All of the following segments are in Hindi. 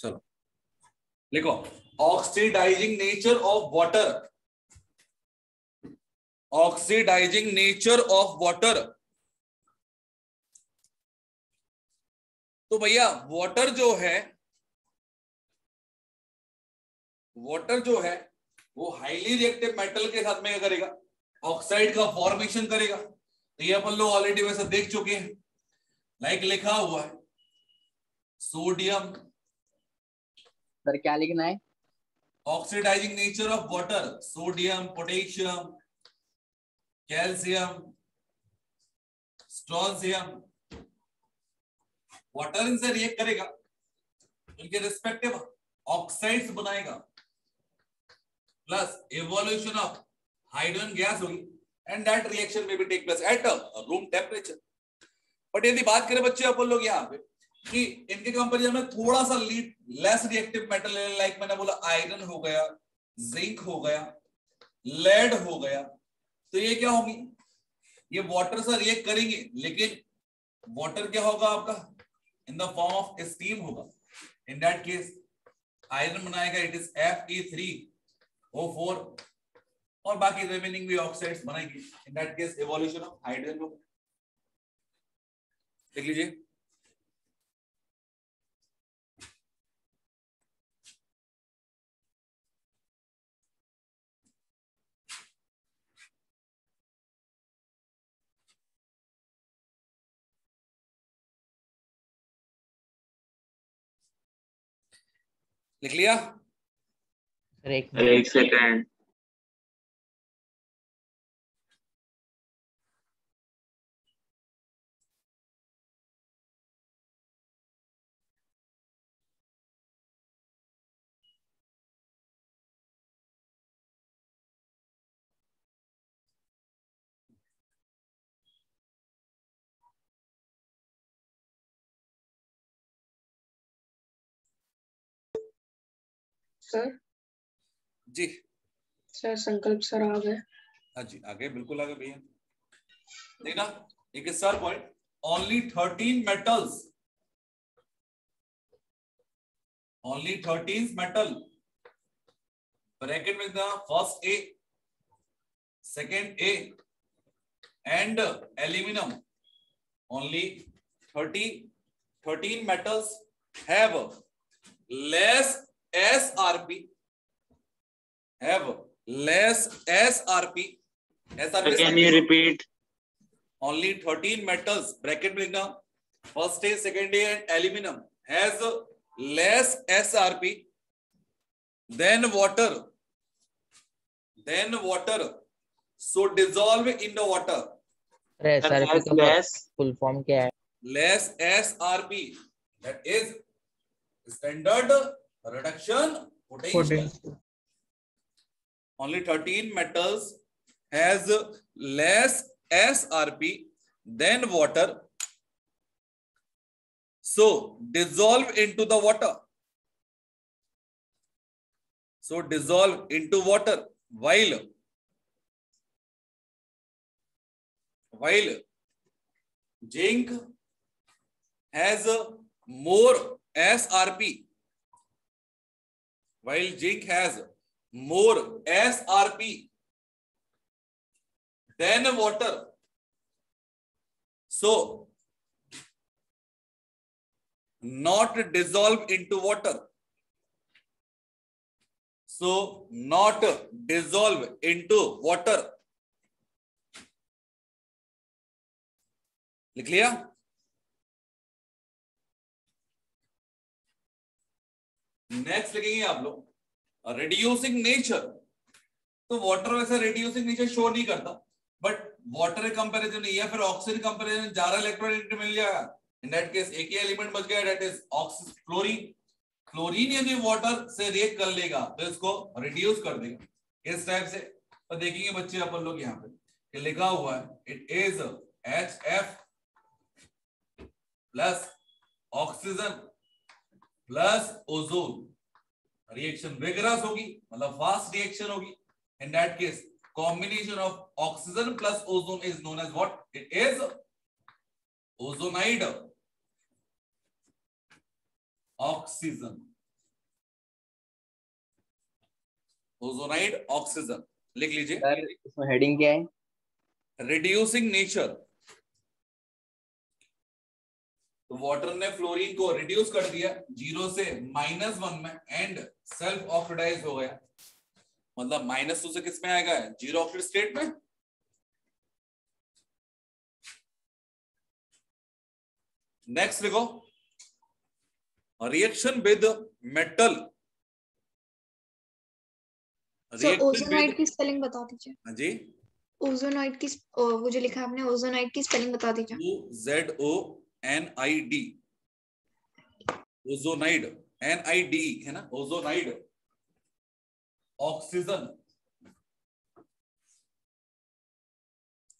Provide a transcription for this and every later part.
चलो। लिखो oxidising nature of water oxidising nature of water तो भैया वाटर जो है वाटर जो है, वो हाईली रिएक्टिव मेटल के साथ में क्या करेगा? ऑक्साइड का फॉर्मेशन करेगा। तो ये अपन लोग ऑलरेडी वैसे देख चुके हैं। लाइक लिखा हुआ है सोडियम सर, क्या लिखना है? Oxidising nature of water sodium potassium calcium strontium water इनसे रिएक्ट करेगा इनके रिस्पेक्टिव ऑक्साइड्स बनाएगा। Plus evolution of hydrogen gas होगी एंड दैट रिएक्शन में भी take place at room temperature but यदि बात करें बच्चे, अपन लोग यहाँ पे कि इनके कंपेरिजन में थोड़ा सा लेस रिएक्टिव मेटल लाइक मैंने बोला आयरन हो गया जिंक हो गया लेड हो गया। तो ये क्या होगी? ये वाटर से रिएक्ट करेंगे, लेकिन वाटर क्या होगा आपका? In the form of steam होगा। इन दैट केस आयरन बनाएगा it is F E three O four और बाकी रिमेनिंग भी ऑक्साइड्स बनाएगी। In that case evolution of hydrogen देख लीजिए। लिख लिया? सर एक एक सेकेंड। सर? जी। सर संकल्प सर आ गए। हाँ जी आगे बिल्कुल आगे भैया। देखना एक sir point only thirteen metals only thirteen metal bracket में first A, second A, and aluminum. Only 30, 13 metals have less S R P have less S R P S R P repeat only thirteen metals bracket में लिखना। First A second A and aluminium has less S R P than water than water so dissolve in the water full form क्या है? Less S R P that is standard reduction potential. Only 13 metals has less SRP than water. So dissolve into the water. So dissolve into water while while zinc has more SRP While zinc has more SRP than water. So not dissolve into water. So not dissolve into water. लिख लिया नेक्स्ट लिखेंगे आप लोग रिड्यूसिंग नेचर तो वाटर वैसे रिड्यूसिंग नेचर शो नहीं करता बट वाटर कंपेरिजन या फिर ऑक्सीजन कंपैरिजन ज़्यादा इलेक्ट्रोनेट मिल जाएगा। इन दैट केस एक ही एलिमेंट बच गया that is oxygen chlorine chlorine यदि वाटर से रिएक्ट कर लेगा तो इसको रिड्यूस कर देगा। इस टाइप से? तो देखेंगे बच्चे अपन लोग यहाँ पे, कि लिखा हुआ है it is H F plus oxygen plus ozone. Reaction vigorous होगी मतलब फास्ट रिएक्शन होगी। In that case combination of oxygen plus ozone is known as what it is ozonide oxygen ozonide oxygen लिख लीजिए। इसमें हेडिंग क्या है? रिड्यूसिंग नेचर तो वाटर ने फ्लोरीन को रिड्यूस कर दिया ज़ीरो से माइनस वन में एंड सेल्फ ऑक्सीडाइज हो गया। मतलब माइनस टू से किसमें आएगा? ज़ीरो ऑक्सीड स्टेट में। नेक्स्ट लिखो reaction with metal sir ozonide की स्पेलिंग बता दीजिए। हाँ जी। ओजोनाइड की वो जो लिखा है आपने ओजोनाइड की स्पेलिंग बता दीजिए। Z O N I D ozonide N I D है ना? ओजोनाइड ऑक्सीजन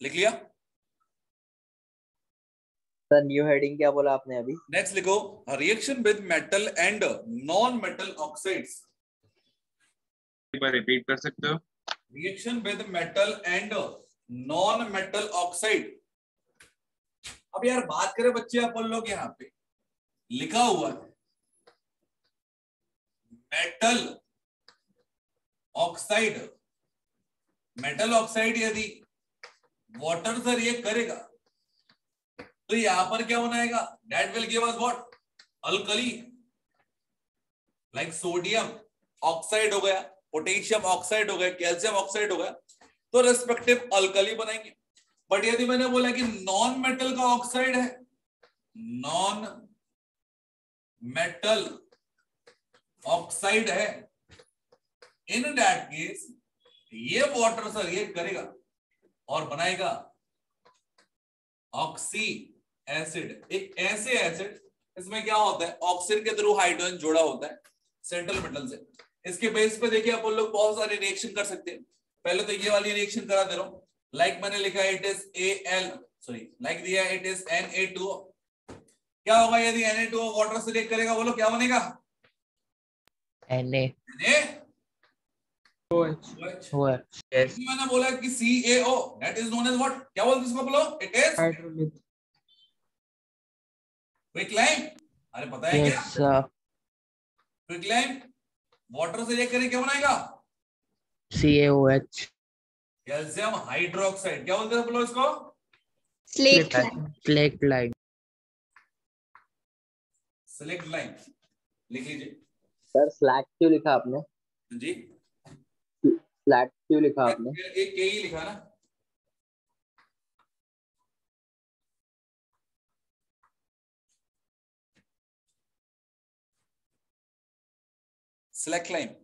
लिख लिया? सर न्यू हेडिंग क्या बोला आपने अभी? नेक्स्ट लिखो। Reaction with metal and non metal oxides एक बार रिपीट कर सकते हो? Reaction with metal and non metal oxide अब यार बात करें बच्चे अपन लोग यहाँ पे। लिखा हुआ है मेटल ऑक्साइड मेटल ऑक्साइड यदि वाटर से रिएक्ट करेगा तो यहाँ पर क्या बनाएगा? That will give us what alkali like sodium oxide हो गया पोटेशियम ऑक्साइड हो गया कैल्शियम ऑक्साइड हो गया तो रेस्पेक्टिव अल्कली बनाएँगे। बट यदि मैंने बोला कि नॉन मेटल का ऑक्साइड है नॉन मेटल ऑक्साइड है इन दैट केस ये वाटर से रिएक्ट करेगा और बनाएगा ऑक्सी एसिड एक ऐसे एसिड इसमें क्या होता है? ऑक्सीजन के थ्रू हाइड्रोजन जोड़ा होता है सेंट्रल मेटल से। इसके बेस पे देखिए अपन लोग बहुत सारे रिएक्शन कर सकते हैं। पहले तो ये वाली रिएक्शन करा दे रहा हूँ। लाइक मैंने लिखा it is A L sorry like दिया it is N A two क्या होगा यदि एन ए टू वाटर से रिएक्ट करेगा? बोलो क्या बनेगा? एन ए मैंने बोला कि C A O that is known as what क्या बोलते इसको बोलो? It is hydrolytic. क्विकलाइम अरे पता है yes, क्या? यस सर क्विकलाइम वाटर से रिएक्ट करके क्या बनाएगा? C A O H calcium hydroxide क्या बोलते हैं बोलो इसको? फ्लेक लाइन सिलेक्ट लाइन लिख लीजिए। सर स्लैक क्यों लिखा आपने? जी। फ्लैट क्यों लिखा आपने? एक के ही लिखा ना। सिलेक्ट लाइन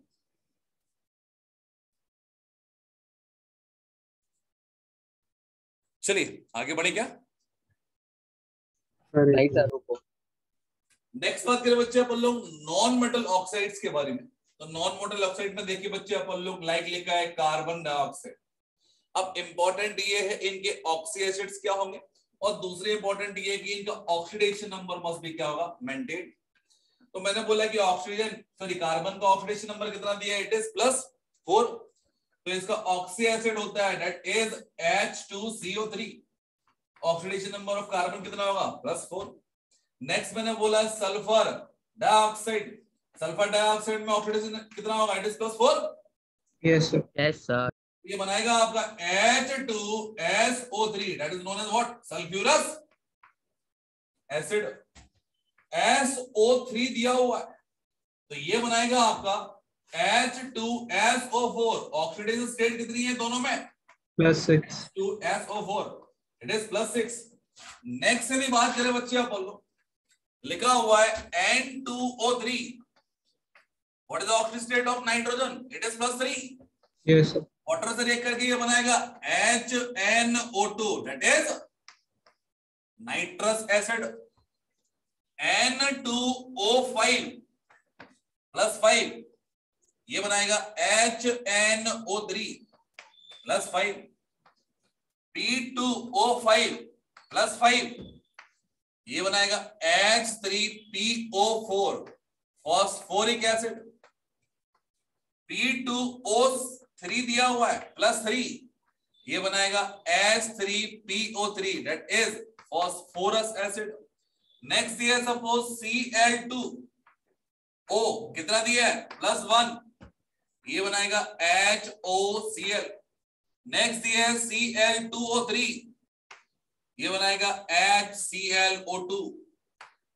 चलिए आगे बढ़े क्या? नहीं सर रुको नेक्स्ट बात करें बच्चे अपन लोग नॉन मेटल ऑक्साइड्स के बारे में। तो नॉन मेटल ऑक्साइड में देखिए बच्चे अपन लोग लाइक लिखा है कार्बन डाइऑक्साइड अब इंपॉर्टेंट ये है इनके ऑक्सी एसिड्स क्या होंगे? और दूसरे इंपॉर्टेंट ये है कि इनका ऑक्सीडेशन नंबर मस्ट भी क्या होगा? मेंटेन तो मैंने बोला कि ऑक्सीजन सॉरी कार्बन का ऑक्सीडेशन नंबर कितना दिया है? इट इज़ प्लस फोर तो इसका ऑक्सी एसिड होता है that is H2CO3 oxidation number of carbon कितना होगा? प्लस फोर नेक्स्ट मैंने बोला सल्फ़र डाइऑक्साइड सल्फ़र डाइऑक्साइड में ऑक्सीडेशन कितना होगा? It is plus four sir. Yes sir ये बनाएगा आपका H2SO3 that is known as what sulphurous acid S O three दिया हुआ है। तो ये बनाएगा आपका H2SO4 ऑक्सीडेशन स्टेट कितनी है दोनों में? Plus 6 2SO4 it is plus six next से भी बात करें बच्चे आप बोलो लिखा हुआ है N2O3 what is the oxygen state of nitrogen it is plus three water से रिएक्ट करके ये बनाएगा HNO2 that is nitrous acid N2O5 plus five ये बनाएगा H N O three plus five P2O5 plus five ये बनाएगा H3PO4 फॉस्फोरिक एसिड P2O3 दिया हुआ है प्लस थ्री ये बनाएगा H three P O three that is phosphorous acid next दिया suppose C L two O कितना दिया है? प्लस वन ये बनाएगा H O C L next ये C L two O three ये बनाएगा H C L O two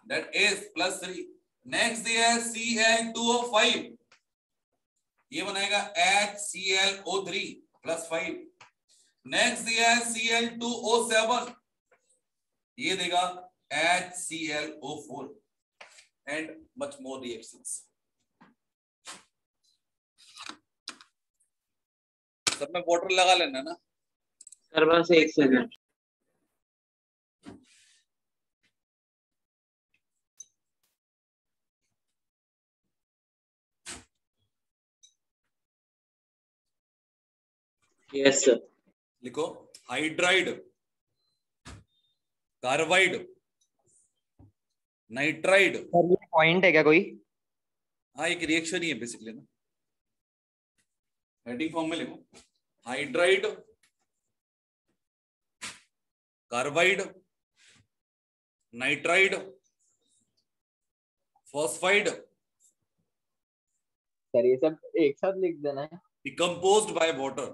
that is plus three next ये C L two O five ये बनाएगा H C L O three plus five next ये C L two O seven ये देगा H C L O four and much more reactions सब में वाटर लगा लेना ना। सर बस एक सेकंड यस सर लिखो हाइड्राइड कार्बाइड नाइट्राइड सर ये पॉइंट है क्या कोई? हाँ एक रिएक्शन ही है बेसिकली ना। हेडिंग फॉर्म में लिखो। Hydride carbide nitride phosphide. Sir ये सब एक साथ लिख देना है। Decomposed by water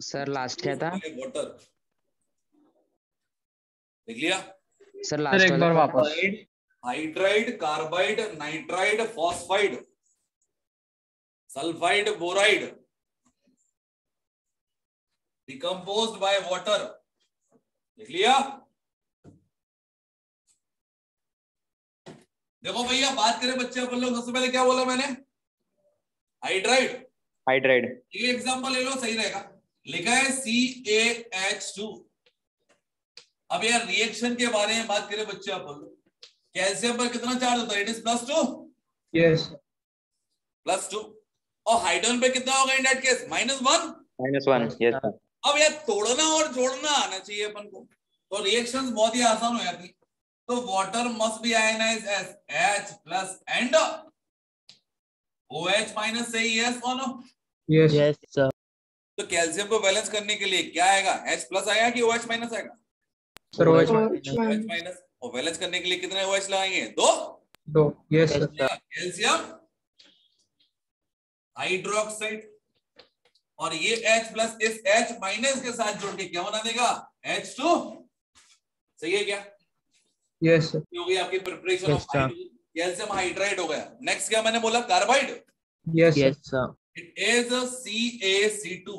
sir last क्या था? वाटर लिख लिया? सर सर लास्ट एक बार वापस। Hydride carbide nitride phosphide sulphide boride decomposed by water लिख लिया देखो भैया बात करें बच्चे अपन लोग सबसे पहले क्या बोला मैंने? हाइड्राइड हाइड्राइड ये एग्जांपल ले लो सही रहेगा। लिखा है सी ए एच टू अब यार रिएक्शन के बारे में बात करें बच्चे अपन लोग। कैल्शियम पर कितना चार्ज होता है? It is plus two yes plus two और हाइड्रोजन पे कितना होगा in that case minus one minus one yes sir अब यार तोड़ना और जोड़ना आना चाहिए अपन को। तो रिएक्शंस बहुत ही आसान हो जाती। तो water must be ionise as H plus and O H minus से यस और नो यस यस सर तो कैल्शियम को बैलेंस करने के लिए क्या आएगा? एच प्लस आएगा कि ओ एच माइनस आएगा? सर वो OH माइनस और बैलेंस करने के लिए कितने OH लगाएँगे? दो? दो। यस सर कैल्शियम हाइड्रोक्साइड और ये H प्लस इस H माइनस के साथ जोड़ के क्या बना देगा? H2 सही है क्या? यस सर ये हो गई आपकी preparation Yes, of sir. Calcium hydride हो गया। नेक्स्ट क्या मैंने बोला? Carbide yes yes sir it is CaC2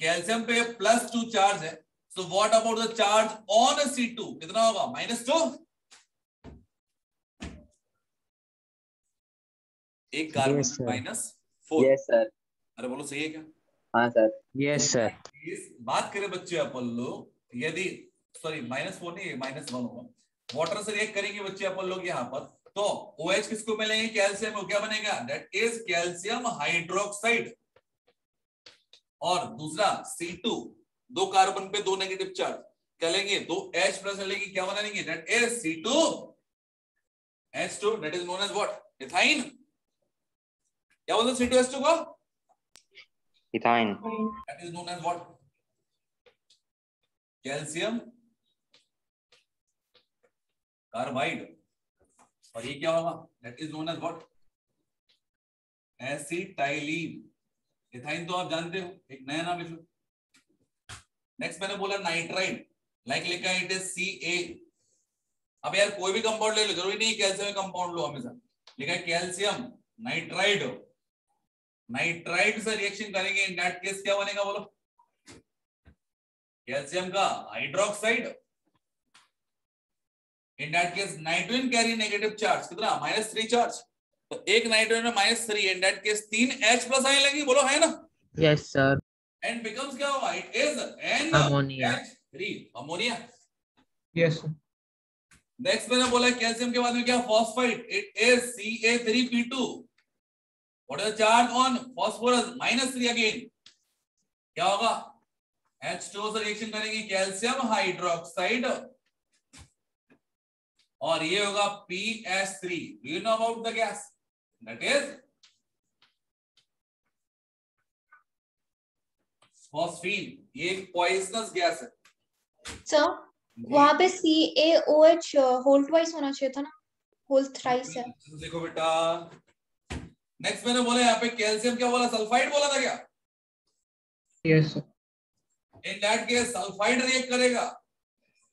calcium पे प्लस टू चार्ज है। So what about the charge on C2 कितना होगा? माइनस टू एक carbon minus four yes sir अरे बोलो सही है क्या? हाँ सर। यस सर बात करें बच्चे अपन लोग यदि सॉरी माइनस फोर नहीं माइनस वन होगा। वाटर से रिएक्ट करेंगे बच्चे अपन लोग यहाँ पर। तो ओ OH किसको मिलेंगे? कैल्शियम क्या बनेगा? दैट इज़ कैल्शियम हाइड्रोक्साइड और दूसरा C2 दो कार्बन पे दो नेगेटिव चार्ज क्या लेंगे? दो H प्लस लेंगे क्या बना लेंगे? That is C2 H2 that is known as what ethyne क्या बोलते हैं C2H2 को? Ethyne. That is known as what? Calcium carbide. और ये क्या होगा that is known as what? Acetylene. Ethyne तो आप जानते हो, एक नया नाम इसमें। नेक्स्ट मैंने बोला नाइट्राइड लाइक लिखा है इट इज़ सी ए अब यार कोई भी कंपाउंड ले लो, ज़रूरी नहीं कैल्शियम कंपाउंड लो हमेशा। लिखा है कैल्शियम नाइट्राइड नाइट्राइड से रिएक्शन करेंगे। इन दैट केस क्या बनेगा बोलो? कैल्शियम का hydroxide in that case nitrogen carry negative charge कितना? माइनस थ्री चार्ज तो एक नाइट्रोजन में minus three in that case तीन H प्लस आने लगी। बोलो है ना? यस सर एंड बिकम्स क्या होगा? It is N Ammonia. Three ammonia yes next मैंने बोला कैल्शियम के बाद में क्या? Phosphide it is CA3P2 what is the charge on phosphorus minus three again क्या होगा? H2O से रिएक्शन करेंगे कैल्शियम हाइड्रोक्साइड और ये होगा PS3 do you know about the gas that is phosphine ये एक पॉइजनस गैस है। सर वहाँ पे एच होल ट्वाइस होना चाहिए था ना? होल थ्राइस है। देखो बेटा नेक्स्ट मैंने बोला यहाँ पे कैल्शियम क्या बोला? सल्फाइड बोला था क्या? Sir. In that case sulphide react करेगा।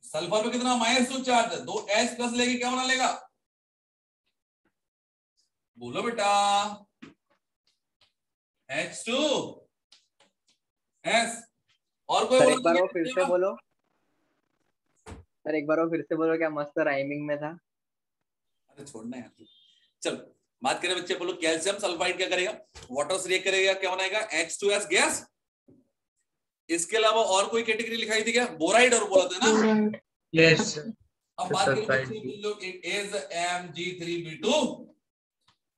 सल्फ़र पे कितना माइनस टू चार्ज है? दो एच प्लस लेके क्या बना लेगा? बोलो बेटा। एच टू एस और कोई सर बोला एक बार फिर से बोलो। सर एक बार फिर से बोलो क्या मस्त राइमिंग में था? अरे छोड़ना है यार। चलो बात करें बच्चे बोलो कैल्शियम सल्फाइड क्या करेगा? वाटर से रिएक्ट करेगा क्या बनाएगा? एच टू एस गैस इसके अलावा और कोई कैटेगरी लिखाई थी क्या? बोराइड और बोला था ना. Yes, अब बात करें Sulfide. बच्चे बोलो it is Mg3b2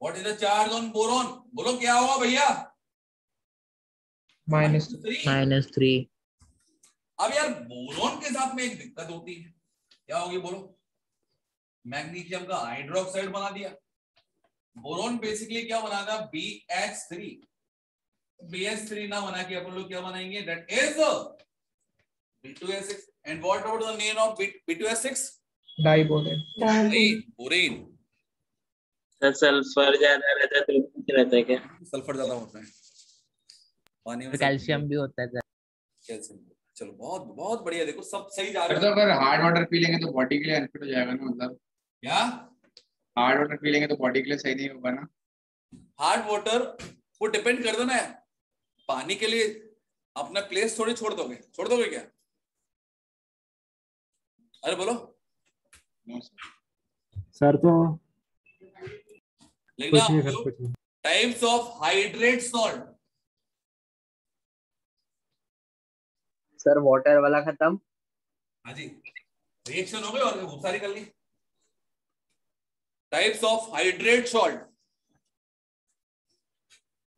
what is the charge on boron बोलो क्या होगा भैया. Three. माइनस थ्री अब यार बोरोन के साथ में एक दिक्कत होती है। क्या होगी बोलो? मैग्नीशियम का हाइड्रोक्साइड बना दिया। बोरॉन बेसिकली क्या बनाना B H three B H three ना बना के अपन लोग क्या बनाएँगे? That is B two S six and what about the name of B two S six. Diamond. Borane sir sulphur ज़्यादा रहता है तो रहता है क्या? सल्फ़र ज़्यादा होता है। पानी में कैल्शियम भी होता है कैल्शियम चलो बहुत बहुत बढ़िया। देखो सब सही जा रहा तो है। अगर हार्ड वाटर पी लेंगे तो बॉडी के लिए अनफिट हो जाएगा ना मतलब। क्या? हार्ड वाटर पी लेंगे तो बॉडी के लिए सही नहीं होगा ना? हार्ड वाटर वो डिपेंड कर दो ना पानी के लिए अपना प्लेस थोड़ी छोड़ दोगे। छोड़ दोगे क्या? अरे बोलो। No, सर तो लेकिन types of hydrate salt sir water वाला खत्म। हाँ जी। रिएक्शन हो गई और बहुत सारी कर ली। Types of hydrate salt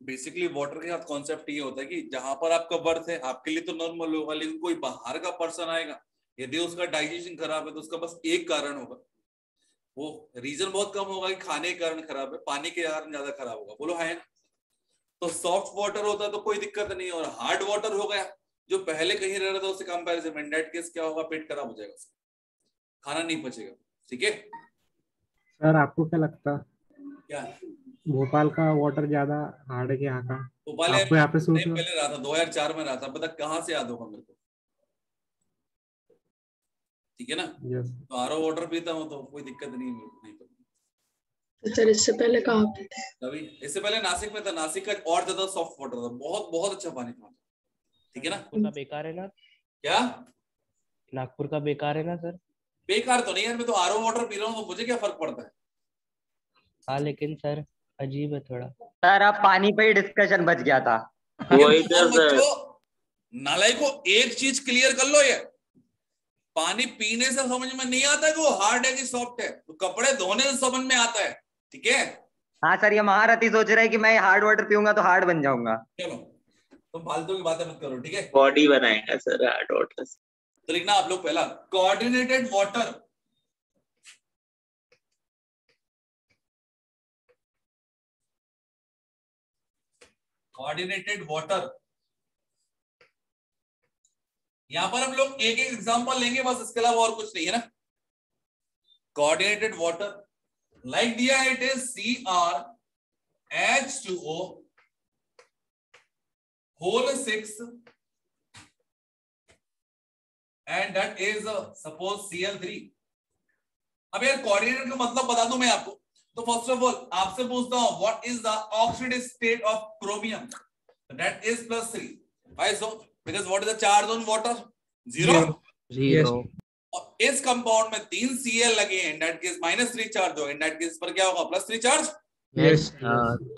basically water के साथ कॉन्सेप्ट ये होता है कि जहाँ पर आपका बर्थ है, आपके लिए तो नॉर्मल होगा लेकिन कोई बाहर का पर्सन आएगा, यदि उसका डाइजेशन खराब है तो उसका बस एक कारण होगा। वो रीजन बहुत कम होगा कि खाने के कारण खराब है, पानी के कारण ज़्यादा खराब होगा। बोलो, है तो सॉफ्ट वाटर होता तो कोई दिक्कत नहीं और हार्ड वाटर हो गया, जो पहले कहीं रह रहा था, उससे कंपेरिजन में डेट केस क्या होगा, पेट खराब हो जाएगा खाना नहीं पचेगा, ठीक है? सर आपको क्या लगता? क्या? भोपाल का वाटर ज़्यादा हार्ड है कि यहाँ का? तो पहले आपको यहाँ पे सोच पहले रहा था 2004 में रहा था पता कहाँ से याद होगा मेरे को? ठीक है ना? यस तो आर वाटर पीता हूँ तो कोई दिक्कत नहीं है मेरे को, नहीं पता सर इससे पहले कहाँ पे थे तभी इससे पहले नासिक में था नासिक का और ज़्यादा सॉफ्ट वाटर था बहुत बहुत अच्छा पानी था। ठीक है ना? बेकार है ना? क्या? नागपुर का बेकार है ना सर? बेकार तो नहीं यार मैं तो आर वाटर पी रहा हूँ तो मुझे क्या फ़र्क पड़ता है? हाँ लेकिन सर अजीब है थोड़ा। सर अब पानी पे ही डिस्कशन बच गया था। वही तो बच्चों नालाई को एक चीज़ क्लियर कर लो ये। पानी पीने से समझ में नहीं आता कि वो हार्ड है कि सॉफ्ट है। तो कपड़े धोने से समझ में आता है ठीक है? हाँ सर ये महारथी सोच रहा है कि मैं हार्ड वाटर पीऊँगा तो हार्ड बन जाऊँगा। चलो तुम फालतू की बातें मत करो ठीक है? बॉडी बनाएगा सर हार्ड वाटर से तो लिखना आप लोग पहला कोऑर्डिनेटेड वाटर कोऑर्डिनेटेड वाटर यहाँ पर हम लोग एक एक एग्जांपल लेंगे, बस इसके अलावा और कुछ नहीं, है ना? कोऑर्डिनेटेड वाटर लाइक दिया है it is C R H two O whole six and that is suppose Cl3 अब यार कोऑर्डिनेट का मतलब बता दूँ मैं आपको। तो फ़र्स्ट ऑफ़ ऑल आपसे पूछता हूँ what is the oxidative state of chromium that is plus three why so because what is the charge on water zero zero और इस कंपाउंड में तीन Cl लगे हैं that case minus three charge हो इन दैट केस पर क्या होगा? Plus three charge Yes.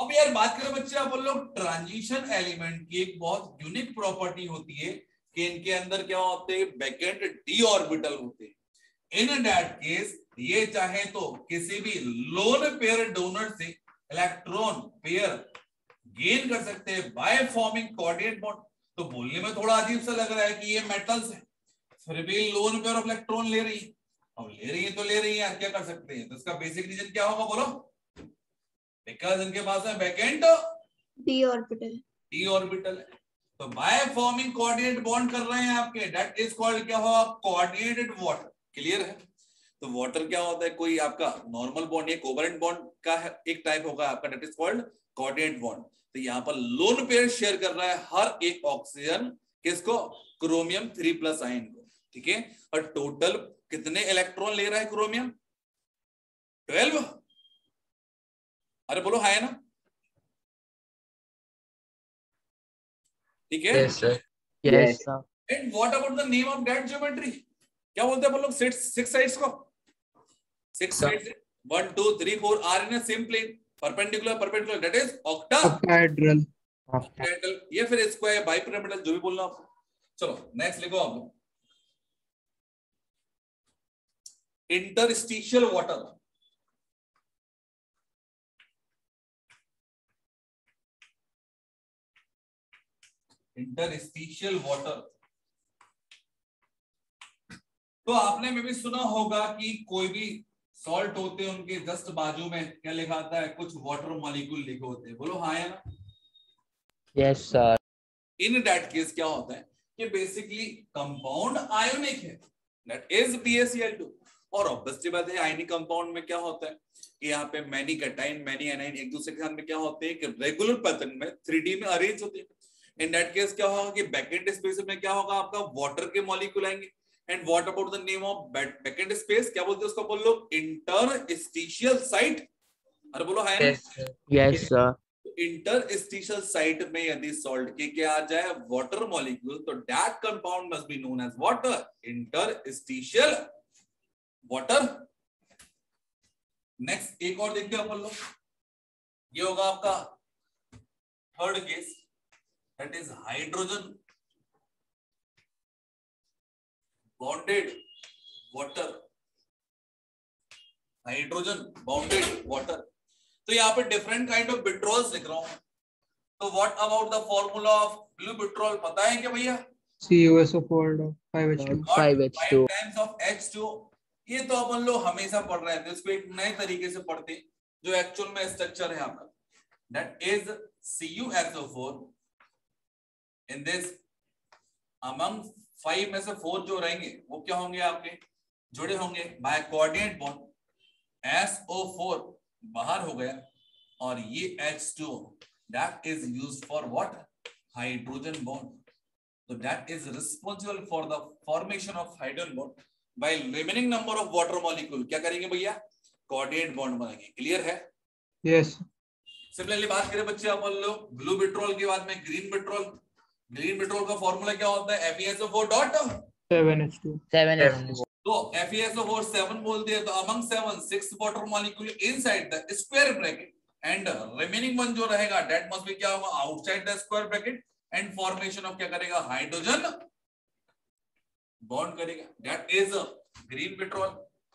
अब यार बात करें बच्चे अपन लोग ट्रांजिशन एलिमेंट की एक बहुत यूनिक प्रॉपर्टी होती है। कि इनके अंदर क्या होते हैं? वैकेंट डी ऑर्बिटल होते हैं। इन दैट केस ये चाहे तो किसी भी लोन पेयर डोनर से इलेक्ट्रॉन पेयर गेन कर सकते हैं बाय फॉर्मिंग कोऑर्डिनेट बॉन्ड तो बोलने में थोड़ा अजीब सा लग रहा है कि ये मेटल्स है। फिर भी लोन पेयर ऑफ़ इलेक्ट्रॉन ले रही है। अब ले रही है तो ले रही है क्या कर सकते हैं? तो इसका बेसिक रीजन क्या होगा बोलो? बिकॉज़ इनके पास है vacant D orbital D orbital है। तो बाय फॉर्मिंग कोऑर्डिनेट बॉन्ड कर रहे हैं आपके। डेट इज़ कॉल्ड क्या होगा कोऑर्डिनेटेड वाटर क्लियर है? तो वाटर क्या होता है? कोई आपका नॉर्मल बॉन्ड या कोवलेंट बॉन्ड का है, एक टाइप होगा आपका। That is called coordinate bond तो यहाँ पर लोन पेयर शेयर कर रहा है हर एक ऑक्सीजन किसको? क्रोमियम थ्री प्लस आयन को। ठीक है? और टोटल कितने इलेक्ट्रॉन ले रहा है क्रोमियम ट्वेल्व अरे बोलो है ना। ठीक है. And what about the name of that geometry क्या बोलते हैं अपन लोग? सिक्स सिक्स साइड्स को? Six sides one two three four are in same plane perpendicular perpendicular that is octa octahedral triangle ये फिर स्क्वायर बाइपिरामिडल जो भी बोलना आपको चलो नेक्स्ट लिखो आप इंटरस्टिशियल वाटर इंटरस्टिशियल वाटर तो आपने में भी सुना होगा कि कोई भी सॉल्ट होते हैं उनके जस्ट बाजू में क्या लिखा आता है? कुछ वाटर मॉलिक्यूल लिखे होते हैं। बोलो हाँ या ना? Yes, sir. In that case क्या होता है? कि बेसिकली कंपाउंड आयोनिक है। दैट इज़ BaCl2 और ऑब्वियसली बात है आयनिक कंपाउंड में क्या होता है? कि यहाँ पे मैनी कैटाइन मैनी एनाइन एक दूसरे के साथ में क्या होते हैं? कि रेगुलर पैटर्न में 3D में अरेंज होते हैं। इन दैट केस क्या होगा कि बैकेंड स्पेस में क्या होगा? आपका वाटर के मॉलिक्यूल आएँगे। And what about the name of vacant space क्या बोलते हैं उसको बोल लो? इंटरस्टिशियल साइट अरे बोलो है ना Yes, sir. इंटरस्टिशियल साइट में यदि सॉल्ट के क्या आ जाए वाटर मॉलिक्यूल तो that compound must be known as water interstitial water next एक और देखते हैं अपन लोग। ये होगा आपका third case that is hydrogen bonded water hydrogen bonded water तो यहाँ पे डिफरेंट काइंड ऑफ़ बिट्रोल्स लिख रहा हूँ तो what about the formula of blue vitriol पता है क्या भैया? CuSO4 5H2 Five H2. Times of H2 ये तो अपन लोग हमेशा पढ़ रहे हैं। इसको एक नए तरीके से पढ़ते हैं जो एक्चुअल में स्ट्रक्चर है आपका that is CuSO4 in this among five में से फोर जो रहेंगे वो क्या होंगे आपके? जुड़े होंगे by coordinate bond S O four बाहर हो गया और ये H two that is use for what hydrogen bond तो that is responsible for the formation of hydrogen bond by remaining number of water molecule क्या करेंगे भैया? कोऑर्डिनेट बॉन्ड बनाएँगे. क्लियर है? यस सिमिलरली बात करें बच्चे अपन लोग ब्लू पेट्रोल के बाद में ग्रीन पेट्रोल ग्रीन पेट्रोल का फॉर्मूला क्या होता है? FeSO4. 7H2. 7H2. तो FeSO4 7 बोल दिया तो among 7 six water molecule inside the square bracket and remaining one जो रहेगा दैट मस्ट बी क्या होगा? Outside the square bracket and formation of क्या करेगा? हाइड्रोजन बॉन्ड करेगा। That is green petrol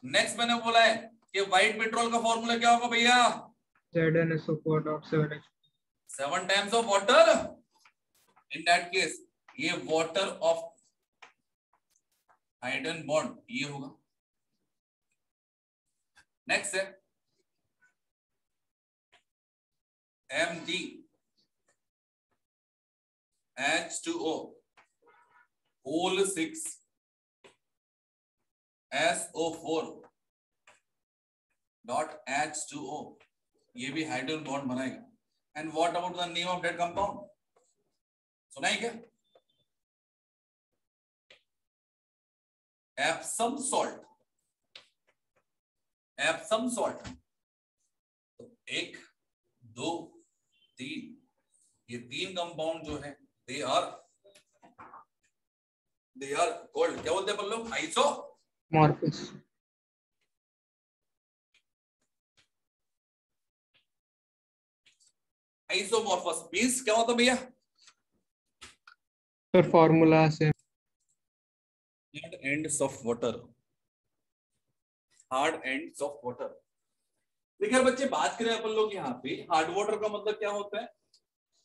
next मैंने बोला है कि व्हाइट पेट्रोल का फॉर्मूला क्या होगा भैया? ZnSO4.7H7 times of water in that case, ये water ऑफ़ हाइड्रोजन बॉन्ड ये होगा। नेक्स्ट है। M D H two O whole six S O four dot H two O ये भी हाइड्रोजन बॉन्ड बनाएगा। And what about the name of that compound सुना है क्या एप्सम सॉल्ट एप्सम सॉल्ट तो एक दो तीन। ये तीन कंपाउंड जो है they are they are called क्या बोलते हैं लोग आइसो Morphous. आइसोमॉर्फस मींस क्या होता है भैया? Sir formula same hard ends of water. Hard ends of water. देखिए बच्चे बात करें अपन लोग यहाँ पे। हार्ड वाटर का मतलब क्या होता है?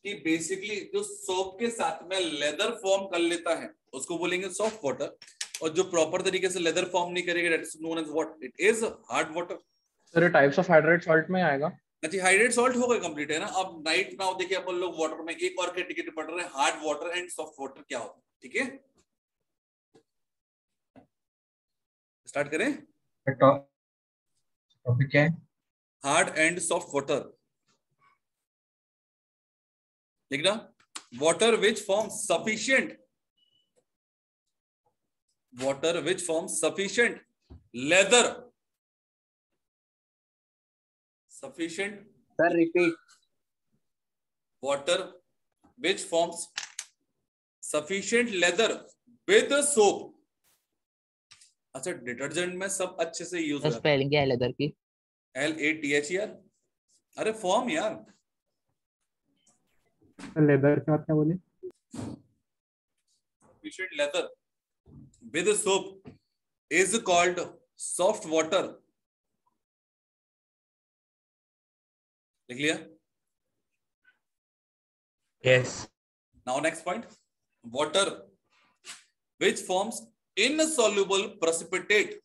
कि बेसिकली जो सोप के साथ में लेदर फॉर्म कर लेता है उसको बोलेंगे सॉफ्ट वाटर और जो प्रॉपर तरीके से लेदर फॉर्म नहीं करेगा that is known as what it is hard water sir types of hydrate salt में आएगा। हाइड्रेट सॉल्ट हो गया कंप्लीट है ना? अब नाइट नाउ देखिए अपन लोग वाटर में एक और कैटेगरी पढ़ रहे हैं hard water and soft water क्या होता है? ठीक है? स्टार्ट करें। टॉपिक क्या है? हार्ड एंड सॉफ्ट वाटर लिखना water which form sufficient water which form sufficient leather. Sufficient sir repeat water which forms sufficient leather with soap अच्छा डिटर्जेंट में सब अच्छे से यूज़ स्पेलिंग क्या है लेदर की है एल ए टी एच यार अरे फॉर्म यार लेदर के बाद क्या बोले sufficient leather with soap is called soft water लिख लिया yes now next point water which forms in insoluble precipitate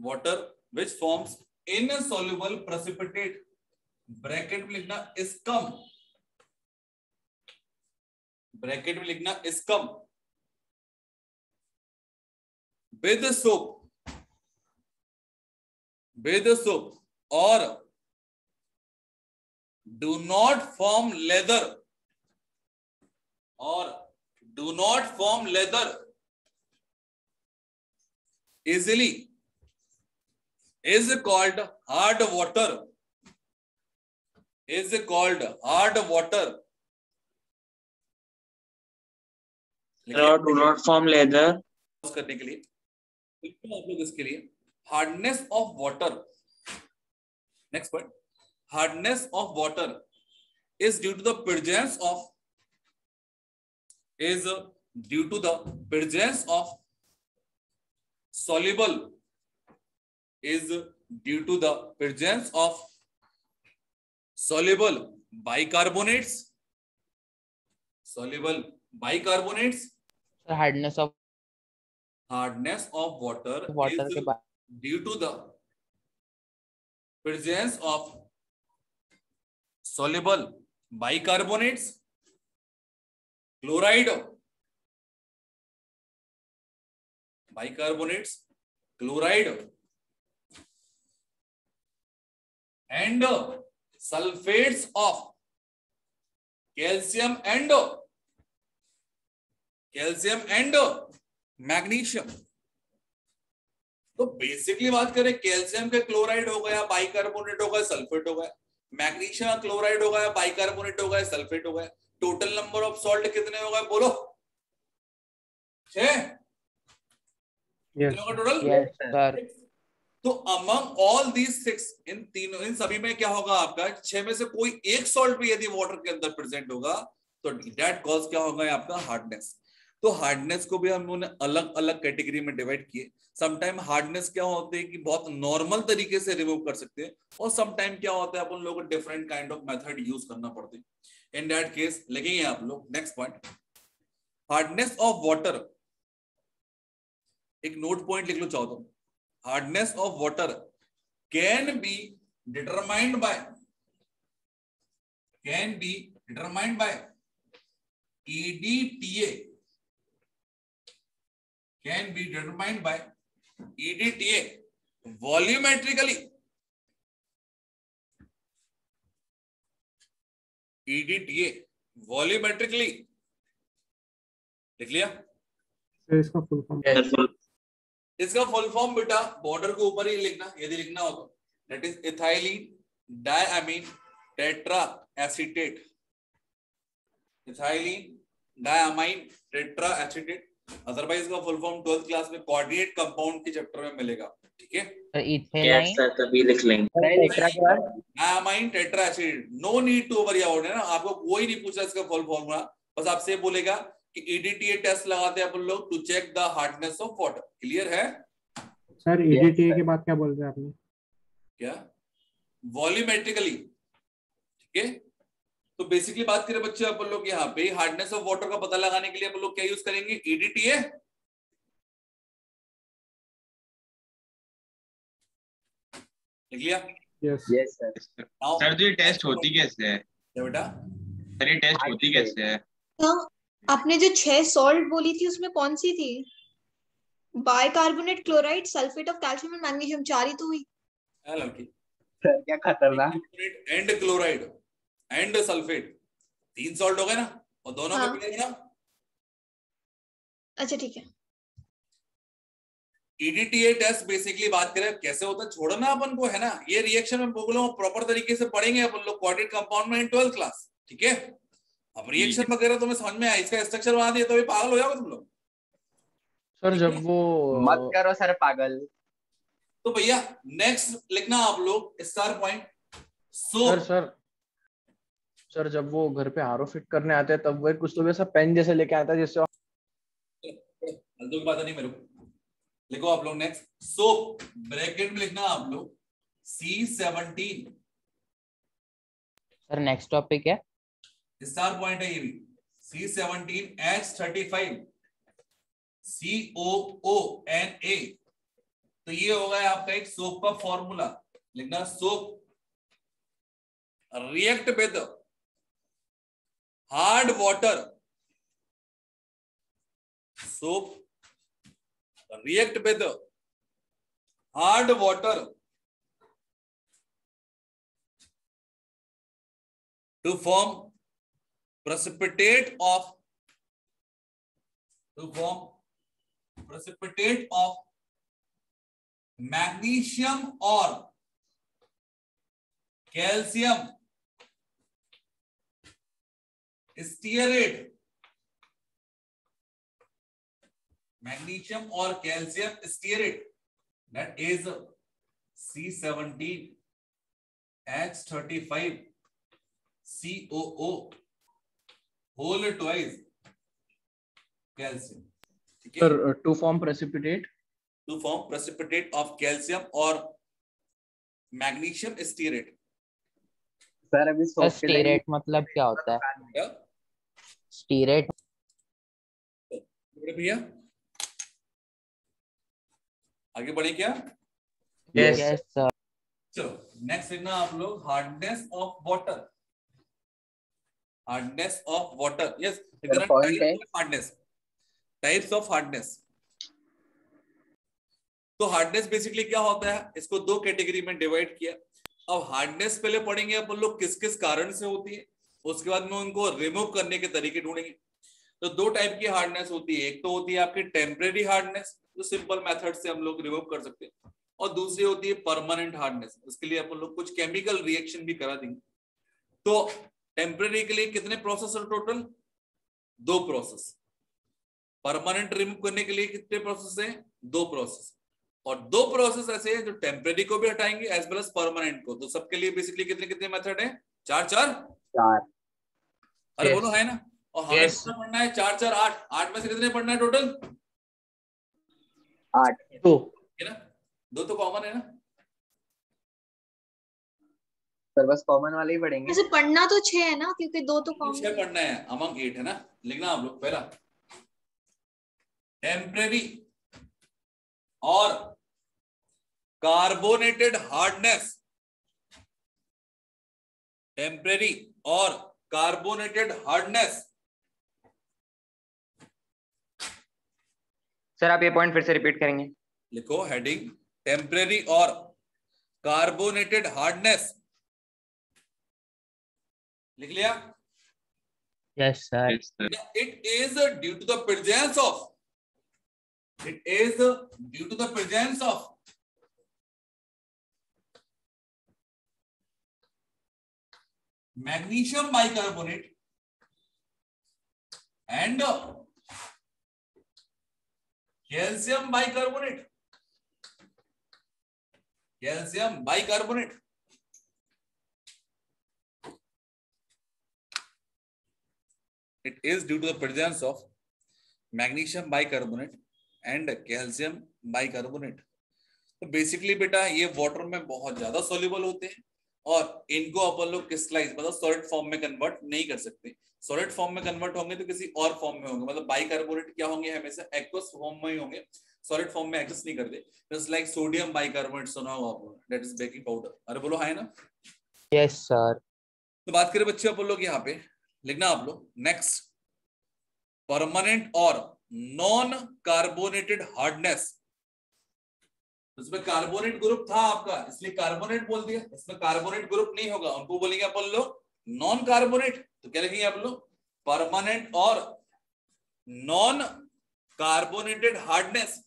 water which forms in soluble precipitate bracket में लिखना इसकम ब्रैकेट में लिखना scum with soap with soap और डू नॉट फॉर्म लेदर और do not form leather easily is called hard water is called hard water do not form leather करने के लिए। आप लोग इसके लिए। Hardness of water next point hardness of water is due to the presence of is due to the presence of soluble is due to the presence of soluble bicarbonates soluble bicarbonates hardness of hardness of water, water is due to the presence of soluble bicarbonates, chloride, bicarbonates, chloride, and sulfates of calcium and calcium and magnesium तो बेसिकली बात करें कैल्शियम के क्लोराइड हो गया बाइकार्बोनेट हो गया सल्फेट हो गया। मैग्नीशियम का क्लोराइड हो गया बाइकार्बोनेट हो गया सल्फेट हो गया। टोटल नंबर ऑफ़ सॉल्ट कितने हो गए बोलो। छह? टोटल तो अमंग ऑल दीज सिक्स इन तीनों इन सभी में क्या होगा आपका? छह में से कोई एक सॉल्ट भी यदि वाटर के अंदर प्रेजेंट होगा तो डेट कॉज क्या होगा आपका हार्डनेस तो हार्डनेस को भी हम ने अलग अलग कैटेगरी में डिवाइड किए। समटाइम हार्डनेस क्या होते हैं कि बहुत नॉर्मल तरीके से रिमूव कर सकते हैं और समटाइम क्या होता है, अपन लोगों को different kind of method use करना पड़ते हैं। इन दैट केस लगेंगे आप लोग next point hardness of water एक नोट पॉइंट लिख लो चाहो तो। Hardness of water can be determined by, can be determined by EDTA can be determined by EDTA volumetrically. EDTA volumetrically. लिख लिया इसका फुल फॉर्म. इसका फुल फॉर्म बेटा बॉर्डर के ऊपर ही लिखना यदि लिखना हो तो that is ethylene diamine tetra acetate ethylene diamine tetra acetate otherwise का फुल फॉर्म 12th क्लास में कोऑर्डिनेट कंपाउंड के चैप्टर में मिलेगा। ठीक है? No need to worry out है ना? आपको कोई नहीं पूछा इसका फुल फॉर्मूला बस आपसे बोलेगा कि ईडीटीए टेस्ट लगाते हैं अपन लोग to check the hardness of water clear है? सर ईडीटीए के बाद क्या बोल रहे हैं आपने? क्या? वॉल्यूमेट्रिकली ठीक है? तो बेसिकली बात करें बच्चे अपन लोग यहाँ पे हार्डनेस ऑफ़ वाटर का पता लगाने के लिए अपन लोग क्या यूज़ करेंगे? ईडीटीए लिख लिया? यस यस सर सर तो ये टेस्ट होती कैसे है? क्या बेटा? सर ये टेस्ट होती कैसे है? तो आपने जो छह सॉल्ट बोली थी उसमें कौन सी थी? Bicarbonate chloride sulphate of calcium and magnesium चार ही तो हुई। है लड़की सर क्या खतरनाक? एंड क्लोराइड एंड सल्फेट तीन सॉल्ट हो गए ना? और दोनों हाँ। को मिलेंगे ना? अच्छा ठीक है। ईडीटीए टेस्ट बेसिकली बात करें कैसे होता है? छोड़ो ना अपन को है ना? ये रिएक्शन में बोल रहा हूँ प्रॉपर तरीके से पढ़ेंगे अपन लोग क्वाड्रेट कंपाउंड में इन ट्वेल्थ क्लास ठीक है? अब रिएक्शन वगैरह तुम्हें समझ में आया? इसका स्ट्रक्चर बना दिया तो भी पागल हो जाओगे तुम लोग। सर जब वो मत करो सर पागल। तो भैया नेक्स्ट लिखना आप लोग star point so sir sir sir जब वो घर पे आरओ फिट करने आते हैं तब वो एक कुछ तो वैसा पेन जैसे लेके आता है जिससे बात नहीं मेरे को। लिखो आप लोग नेक्स्ट सोप ब्रैकेट में लिखना आप लोग। C seventeen sir next topic है। स्टार पॉइंट है ये भी। C seventeen H thirty five C O O N A तो ये होगा आपका एक सोप का फॉर्मूला लिखना soap react with hard water. Soap react with hard water. To form precipitate of to form precipitate of magnesium or calcium. Stearate magnesium और calcium steer that is C seventeen H thirty five C O whole twice calcium sir to form precipitate to form precipitate of calcium और मैग्नीशियम स्टीरेट सर अभी सॉफ्ट मतलब क्या होता है? स्टीरेट भैया। आगे बढ़े क्या. यस सर चलो नेक्स्ट लिखना आप लोग hardness of water hardness of water yes hardness types of hardness तो हार्डनेस बेसिकली क्या होता है? इसको दो कैटेगरी में डिवाइड किया। अब हार्डनेस पहले पढ़ेंगे अपन लोग किस किस कारण से होती है? उसके बाद में उनको रिमूव करने के तरीके ढूंढेंगे। तो दो टाइप की हार्डनेस होती है। एक तो होती है आपकी टेम्परेरी हार्डनेस जो सिंपल मेथड से हम लोग रिमूव कर सकते हैं। और दूसरी होती है परमानेंट हार्डनेस उसके लिए अपन लोग कुछ केमिकल रिएक्शन भी करा देंगे। तो टेम्परेरी के लिए कितने प्रोसेस है टोटल दो प्रोसेस परमानेंट रिमूव करने के लिए कितने प्रोसेस है? दो प्रोसेस और दो प्रोसेस ऐसे हैं जो टेम्परेरी को भी हटाएँगे एज वेल एज परमानेंट को। तो सबके लिए बेसिकली कितने कितने मेथड है? चार चार चार। अरे Yes. बोलो है ना? और हमें Yes. कितना पढ़ना है? चार चार आठ। आठ में से कितने पढ़ना है टोटल आठ। तो है ना? दो तो कॉमन है ना? सर बस कॉमन वाले ही पढ़ेंगे। वैसे पढ़ना तो छह है ना क्योंकि दो तो कॉमन छह पढ़ना है अमंग एट है ना? लिखना आप लोग पहला। टेम्परेरी और कार्बोनेटेड हार्डनेस टेम्परेरी और कार्बोनेटेड हार्डनेस सर आप ये पॉइंट फिर से रिपीट करेंगे। लिखो हेडिंग टेम्परेरी और कार्बोनेटेड हार्डनेस लिख लिया? Yes sir it is due to the presence of it is due to the presence of magnesium bicarbonate and calcium bicarbonate. Calcium bicarbonate. It is due to the presence of magnesium bicarbonate and calcium bicarbonate तो बेसिकली बेटा ये वाटर में बहुत ज़्यादा सोल्यूबल होते हैं। और इनको अपन लोग क्रिस्टलाइज मतलब सॉलिड फॉर्म में कन्वर्ट नहीं कर सकते। सॉलिड फॉर्म में कन्वर्ट होंगे तो किसी और फॉर्म में होंगे मतलब बाइकार्बोनेट क्या होंगे हमेशा एक्वस फॉर्म में ही होंगे। सॉलिड फॉर्म में एक्सेस नहीं करते जस्ट लाइक सोडियम बाइकार्बोनेट सुना होगा आप लोगों ने दैट इज़ बेकिंग पाउडर अरे बोलो है ना? यस सर तो बात करें बच्चे अपन लोग यहाँ पे लिखना आप लोग। नेक्स्ट परमानेंट और नॉन कार्बोनेटेड हार्डनेस इसमें कार्बोनेट ग्रुप था आपका इसलिए कार्बोनेट बोल दिया। इसमें कार्बोनेट ग्रुप नहीं होगा। उनको बोलेंगे अपन लोग नॉन कार्बोनेट तो क्या लिखेंगे आप लोग? परमानेंट और नॉन कार्बोनेटेड हार्डनेस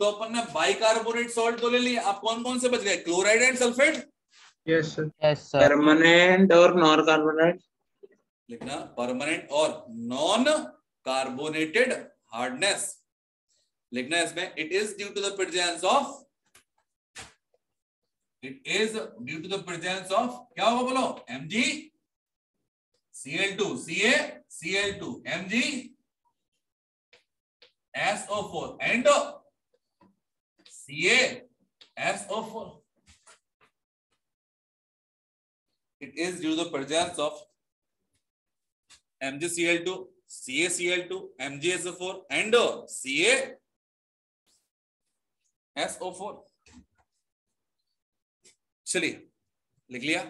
तो अपन ने बाइकार्बोनेट सॉल्ट तो ले लिया। आप कौन कौन से बच गए? Chloride and sulphate yes sir permanent और नॉन कार्बोनेट लिखना परमानेंट और नॉन कार्बोनेटेड हार्डनेस लिखना इसमें it is due to the presence of it is due to the presence of क्या होगा बोलो? M G C L two C A C L two M G S O four and C S O four it is due to the presence of M G C L two C A C L two M G S O four and C A S O four चलिए लिख लिया?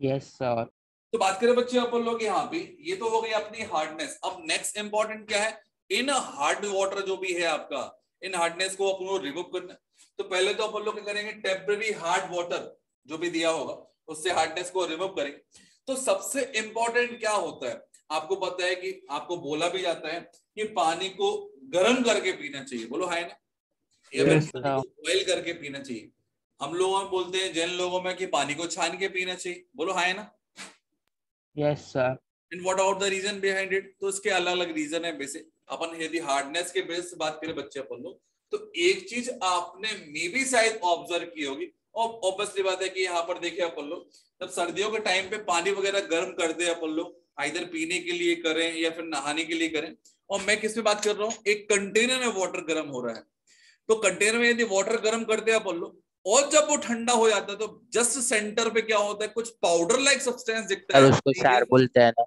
यस सर तो बात करें बच्चे अपन लोग यहाँ पे ये तो हो गई अपनी हार्डनेस अब नेक्स्ट इंपॉर्टेंट क्या है? इन हार्ड वाटर जो भी है आपका इन हार्डनेस को अपन रिमूव करना तो पहले तो अपन लोग क्या करेंगे? टेम्पररी हार्ड वाटर जो भी दिया होगा उससे हार्डनेस को रिमूव करेंगे तो सबसे इंपॉर्टेंट क्या होता है? आपको पता है कि आपको बोला भी जाता है कि पानी को गर्म करके पीना चाहिए। बोलो हाय ना? फिर Yes. बॉइल करके पीना चाहिए। हम लोगों में बोलते हैं जैन लोगों में कि पानी को छान के पीना चाहिए। बोलो हाय ना। Yes sir and what out the reason behind it तो इसके अलग अलग रीजन है बेसिक अपन यदि हार्डनेस के बेस से बात करें बच्चे अपन लोग तो एक चीज़ आपने मे भी शायद ऑब्ज़र्व की होगी। और ऑब्वियसली बात है कि यहाँ पर देखिए अपन लोग जब सर्दियों के टाइम पे पानी वगैरह गर्म कर दे अपन लोग इधर पीने के लिए करें या फिर नहाने के लिए करें। और मैं किस पे बात कर रहा हूँ? एक कंटेनर में वाटर गर्म हो रहा है। तो कंटेनर में यदि वाटर गर्म करते हैं अपन लोग और जब वो ठंडा हो जाता है तो जस्ट सेंटर पे क्या होता है कुछ पाउडर लाइक सब्सटेंस दिखता है। उसको शार बोलते हैं ना।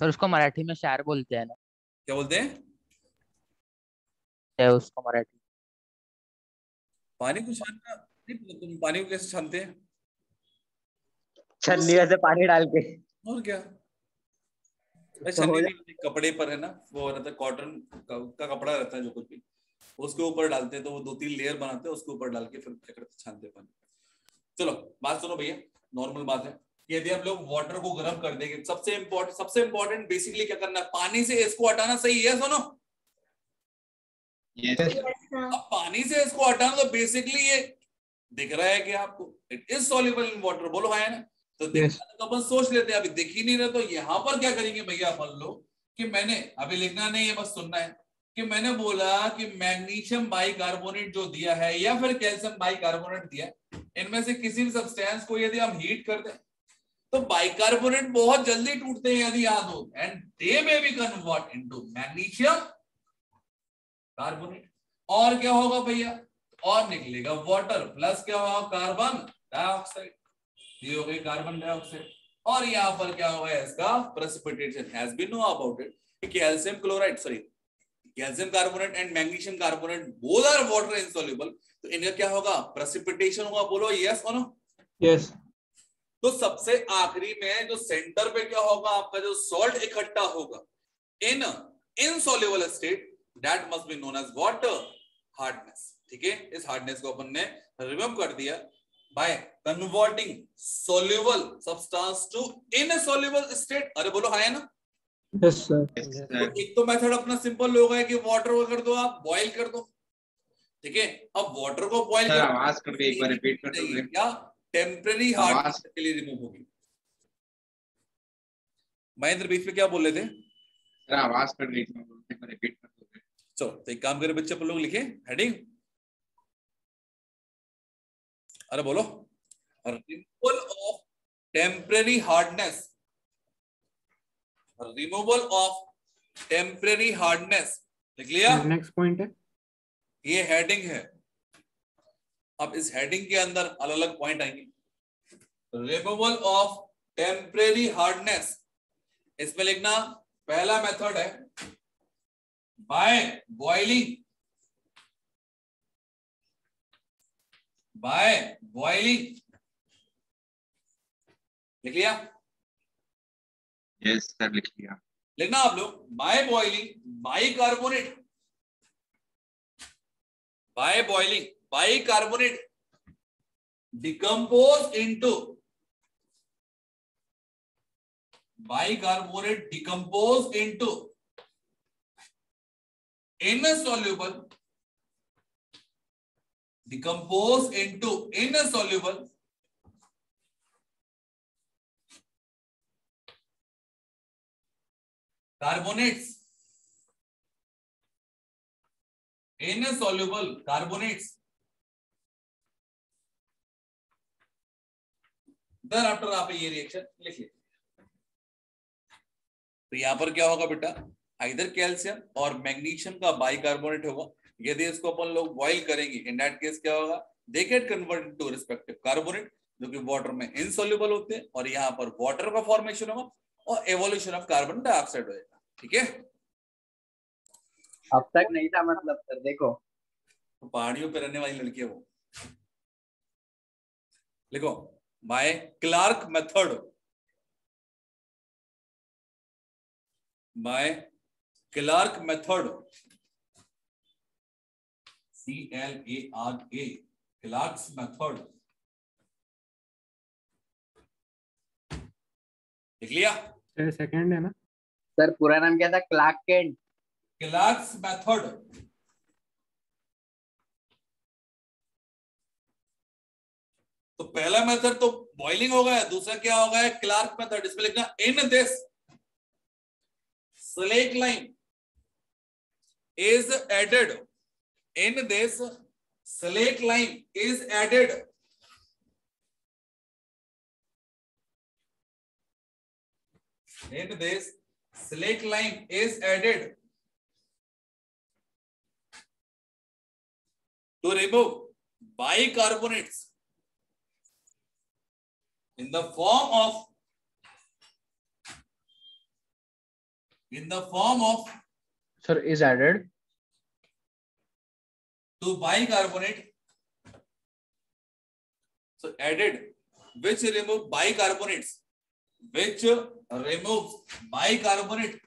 सर उसको मराठी में शार बोलते हैं ना। क्या बोलते हैं? क्या है उसको मराठी पानी को छानना नहीं तुम पानी को कैसे छानते हैं? छन्नी से पानी डाल के। और क्या? तो छन्नी कपड़े पर है ना वो रहता है कॉटन का, का कपड़ा रहता है जो कुछ भी। उसके ऊपर डालते हैं तो वो दो तीन लेयर बनाते हैं उसके ऊपर डाल के फिर क्या करते छानते हैं पानी। चलो बात सुनो भैया नॉर्मल बात है। यदि हम लोग वाटर को गर्म कर देंगे सबसे इम्पोर्टेंट सबसे इम्पोर्टेंट बेसिकली क्या करना है? पानी से इसको हटाना सही है सुनो। Yes. Yes, अब पानी से इसको हटाना तो बेसिकली ये दिख रहा है कि आपको it is soluble in water बोलो हाँ ना। तो है तो अपन सोच लेते हैं अभी दिख ही नहीं रहे तो यहाँ पर क्या करेंगे भैया अपन लोग? कि मैंने अभी लिखना नहीं है बस सुनना है। कि मैंने बोला कि मैग्नीशियम बाइकार्बोनेट जो दिया है या फिर कैल्शियम बाइकार्बोनेट दिया इनमें से किसी भी सब्सटेंस को यदि हम हीट कर दें तो बाइकार्बोनेट बहुत जल्दी टूटते हैं यदि याद हो। And they may be convert into magnesium carbonate और क्या होगा भैया? और निकलेगा वाटर प्लस क्या होगा? कार्बन डाइऑक्साइड ये हो गई कार्बन डाइऑक्साइड और यहाँ पर क्या होगा इसका? Precipitation has been no about it calcium chloride sorry calcium carbonate and magnesium carbonate both are water insoluble तो इनका क्या होगा? प्रेसिपिटेशन होगा बोलो यस और नो Yes. तो सबसे आखिरी में जो सेंटर पे क्या होगा? आपका जो सॉल्ट इकट्ठा होगा in insoluble state that must be known as water hardness ठीक है? इस हार्डनेस को अपन ने रिमूव कर दिया by converting soluble substance to insoluble state अरे बोलो हाँ है ना? Yes, sir. Yes, तो एक तो मेथड अपना सिंपल हो गया कि वाटर को कर दो आप बॉईल कर दो। ठीक है? अब वाटर को बॉईल सर आवाज़ कर एक बार रिपीट कर दोगे क्या टेम्पररी हार्डनेस के लिए रिमूव होगी। महेंद्र बीच में क्या बोल रहे थे? आवाज़ कर बार रिपीट कर दोगे चलो तो एक काम करें बच्चे अपन लोग लिखे। हेडिंग अरे बोलो। Removal of temporary hardness removal of temporary hardness लिख लिया नेक्स्ट पॉइंट है? ये हेडिंग है। अब इस हेडिंग के अंदर अलग अलग पॉइंट आएँगे। रिमूवल ऑफ़ टेम्परेरी हार्डनेस इसमें लिखना पहला मेथड है। बाय बॉइलिंग बाय बॉइलिंग लिख लिया yes, सर लिख लिया। लिखना आप लोग। By boiling bicarbonate by boiling bicarbonate decompose into bicarbonate decompose into insoluble decompose into insoluble carbonates. Insoluble carbonates. Then after आप ये रिएक्शन लिख लीजिए तो यहाँ पर क्या होगा बेटा? इधर कैल्शियम और मैग्नीशियम का बाइकार्बोनेट होगा। यदि इसको अपन लोग बॉइल करेंगे इन दैट केस क्या होगा? They get converted to respective carbonate जो कि वाटर में इनसोल्यूबल होते हैं, और यहाँ पर वाटर का फॉर्मेशन होगा। और एवोल्यूशन ऑफ़ कार्बन डाइऑक्साइड होगा ठीक है? अब तक नहीं था मतलब सर देखो। पहाड़ियों पे रहने वाली लड़की है वो। लिखो by Clark method. by Clark method. C L A R A Clark's method. देख लिया? सर सेकंड है ना? सर पूरा नाम क्या था? Clark Kent Clark's method. तो पहला मेथड तो बॉइलिंग हो गया दूसरा क्या हो गया? क्लार्क मेथड इसमें लिखना in this slake lime is added. In this slake lime is added. In this slake lime is added. To remove bicarbonates in the form of in the form of sir is added. to bicarbonate. So added which remove bicarbonates which removes bicarbonate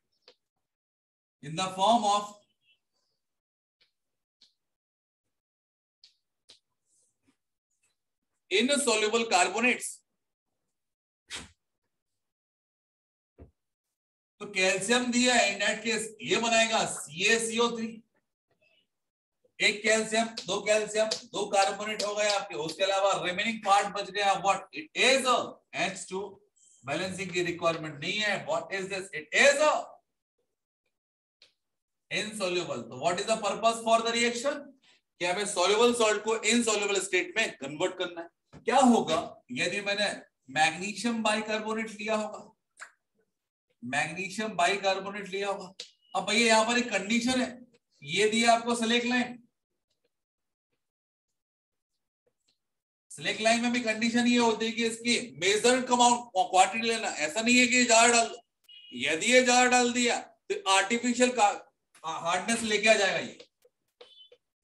in the form of insoluble carbonates. तो कैल्शियम दिया दैट केस ये बनाएगा CaCO3 एक कैल्शियम दो कैल्शियम दो कार्बोनेट हो गए आपके। उसके अलावा रिमेनिंग पार्ट बच गया। What it is H2 balancing की रिक्वायरमेंट नहीं है. What is this it is a insoluble तो what is the purpose for the reaction कि हमें सॉल्युबल सॉल्ट को इनसोल्युबल स्टेट में कन्वर्ट करना है. क्या होगा? यदि मैंने मैग्नीशियम बाइकार्बोनेट लिया होगा। मैग्नीशियम बाइकार्बोनेट लिया होगा। अब भैया, यहाँ पर एक कंडीशन है। ये दिया आपको सिलेक्ट लाइन सिलेक्ट लाइन में भी कंडीशन ये होती है कि इसकी मेजर अमाउंट क्वांटिटी लेना। ऐसा नहीं है कि जार डाल यदि ये जार डाल दिया तो आर्टिफिशियल का हार्डनेस लेके आ जाएगा ये।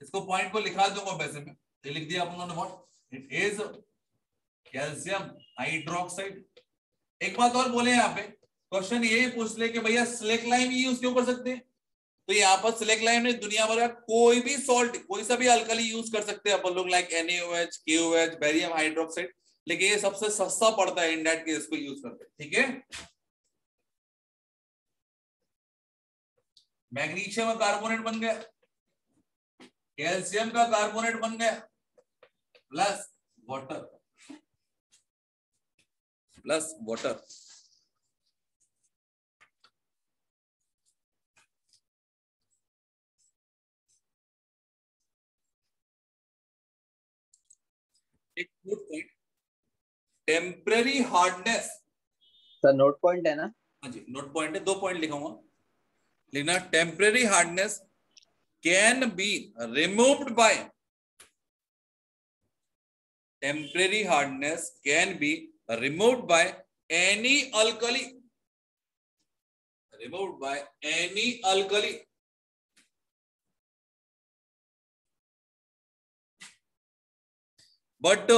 इसको पॉइंट को लिखा दूँगा वैसे में। तो लिख दिया आप इट इज़ कैल्शियम हाइड्रोक्साइड एक बात और बोले यहाँ पे। क्वेश्चन ये पूछ ले कि भैया स्लेक लाइन यूज़ क्यों कर सकते हैं? तो यहाँ पर सिलेक्ट लाइन में दुनिया भर का कोई भी सॉल्ट कोई सा भी अल्कली यूज़ कर सकते हैं अपन लोग like NaOH, KOH, barium hydroxide लेकिन ये सबसे सस्ता पड़ता है केस को यूज़ करते हैं ठीक है? मैग्नीशियम का कार्बोनेट बन गया कैल्शियम का कार्बोनेट बन गया प्लस वाटर प्लस वाटर एक note point temporary hardness sir note point है ना? हाँ जी नोट पॉइंट है दो पॉइंट लिखाऊँगा लिखना temporary hardness can be removed by temporary hardness can be removed by any alkali. Removed by any alkali. But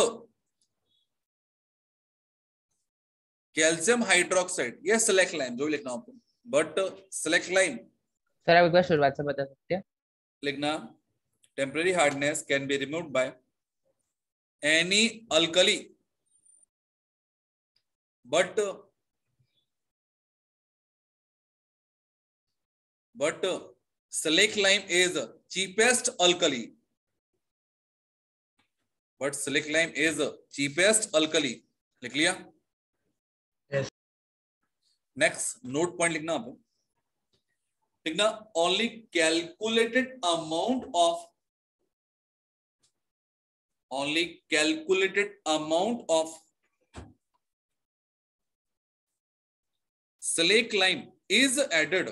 calcium hydroxide ये सिलेक्ट लाइम जो भी लिखना आपको। बट सेलेक्ट लाइन सर आप एक बार शुरुआत से बता सकते हैं। लिखना temporary hardness can be remove by any alkali but but select lime is cheapest alkali but select lime is cheapest alkali लिख लिया. नेक्स्ट नोट पॉइंट लिखना आपको लिखना only calculated amount of only calculated amount of select lime is added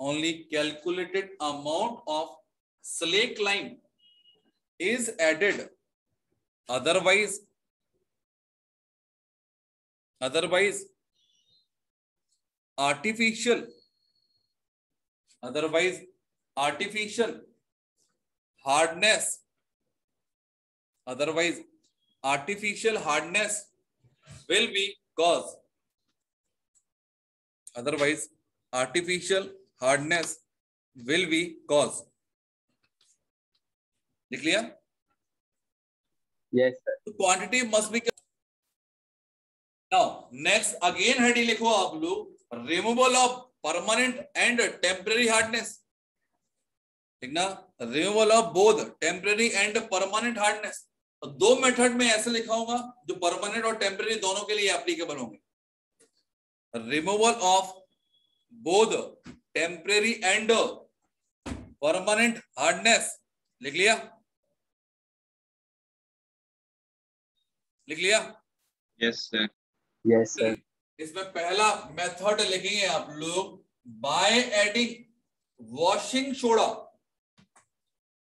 only calculated amount of slake lime is added. Otherwise otherwise artificial otherwise artificial hardness otherwise artificial hardness will be caused otherwise artificial hardness will be caused लिख लिया sir. तो quantity must be now next again Heidi लिखो आप लोग. Removal of permanent and temporary hardness ठीक ना? Removal of both temporary and permanent hardness तो दो मेथड में ऐसे लिखा होगा जो परमानेंट और टेम्पररी दोनों के लिए एप्लीकेबल होंगे. Removal of both temporary and permanent hardness लिख लिया? लिख लिया? Yes sir. Yes sir. इसमें पहला मेथड लिखेंगे आप लोग। By adding washing soda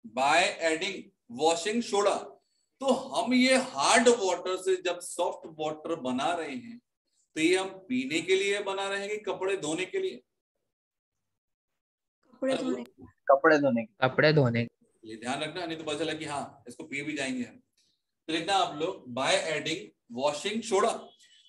by adding washing soda तो हम ये हार्ड वाटर से जब सॉफ्ट वाटर बना रहे हैं तो ये हम पीने के लिए बना रहे हैं कि कपड़े धोने के लिए? कपड़े धोने कपड़े धोने कपड़े धोने ये ध्यान रखना नहीं तो पता चला कि हाँ इसको पी भी जाएँगे हम। तो लिखना आप लोग बाय एडिंग वॉशिंग सोडा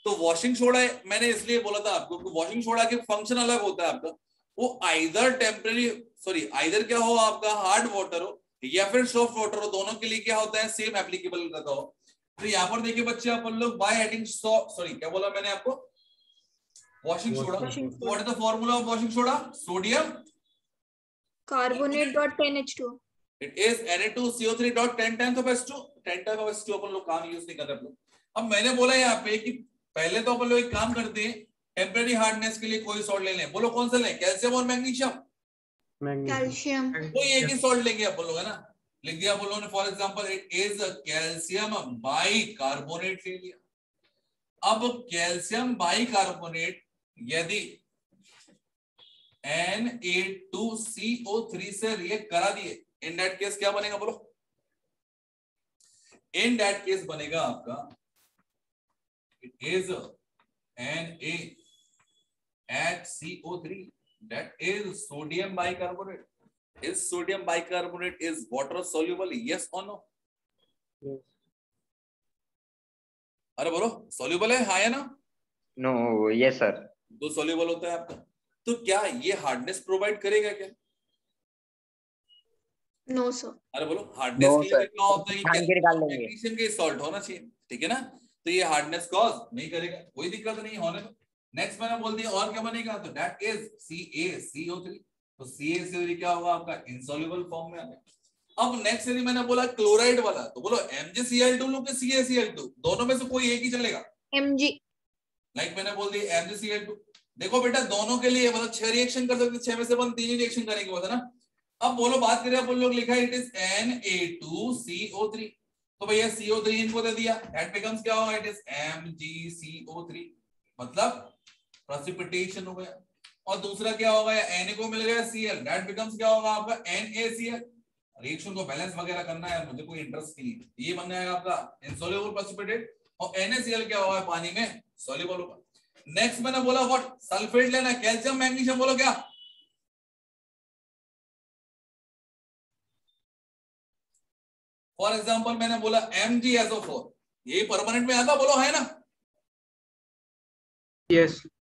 तो वॉशिंग सोडा मैंने इसलिए बोला था आपको वॉशिंग सोडा के फ़ंक्शन अलग होता है आपका। वो आइदर टेम्पररी सॉरी आइदर क्या हो आपका हार्ड वाटर हो या फिर सॉफ्ट वाटर हो दोनों के लिए क्या होता है सेम एप्लीकेबल रहता हो। तो यहाँ पर देखिए बच्चे आप लोग बाय एडिंग सॉरी क्या बोला मैंने आपको? Washing soda Washing soda. What is the formula of washing soda sodium carbonate dot ten H two it is Na2CO3 dot 10 times of H2 10 times of H2 अपन लोग काम यूज़ नहीं कर रहे अपन। अब मैंने बोला यहाँ पे कि पहले तो अपन लोग एक काम करते हैं टेम्पररी हार्डनेस के लिए कोई सॉल्ट ले लें। बोलो कौन सा लें? कैल्शियम और मैग्नीशियम मैग्नीशियम कैल्शियम कोई एक ही सॉल्ट लेंगे अपन लोग है ना? लिख दिया अपन लोगों ने for example it is calcium bicarbonate ले लिया। अब कैल्शियम बाई कार्बोनेट यदि Na2CO3 से रिएक्ट करा दिए इन दैट केस क्या बनेगा बोलो? इन डेट केस बनेगा आपका it is N H C O three that is sodium bicarbonate is sodium bicarbonate is water soluble yes on no अरे बोलो सोल्यूबल है? हाँ ना? नो यस सर दो सोल्यूबल होता है आपका। तो क्या ये हार्डनेस प्रोवाइड करेगा क्या? नो सर अरे बोलो हार्डनेस No, के लिए क्या होता है छान निकाल लेंगे। मैग्नीशियम के सॉल्ट होना चाहिए ठीक है ना? तो ये हार्डनेस कॉज नहीं करेगा कोई दिक्कत नहीं होने दो। नेक्स्ट मैंने बोल दिया और क्या बनेगा? तो दैट इज़ CaCO3 तो CaCO3 क्या होगा आपका? इनसॉल्युबल फॉर्म में आ गया। अब नेक्स्ट यदि मैंने बोला क्लोराइड वाला तो बोलो MgCl2 लो कि CaCl2 दोनों में से कोई एक ही चलेगा? लाइक मैंने बोल दिया MgCl2 देखो बेटा दोनों के लिए मतलब छह रिएक्शन कर सकते छह में से अपन तीन ही रिएक्शन करेंगे बोला ना अब बोलो, बात करें अपन लोग लिखा इट इज़ Na2CO3 तो भैया CO3 इनको दे दिया। दैट बिकम्स क्या होगा? इट इज़ MgCO3 मतलब प्रेसिपिटेशन हो गया। और दूसरा क्या होगा? Na को मिल गया Cl दैट बिकम्स क्या होगा आपका? NaCl रिएक्शन को बैलेंस वगैरह करना है, मुझे कोई इंटरेस्ट नहीं है। ये बन जाएगा आपका इनसॉल्युबल प्रेसिपिटेट और NaCl क्या होगा? पानी में सॉल्युबल होगा। नेक्स्ट मैंने बोला व्हाट सल्फेट लेना कैल्शियम मैग्नीशियम बोलो क्या? फॉर एग्जांपल मैंने बोला M G S O four ये परमानेंट में आता बोलो है ना? Yes.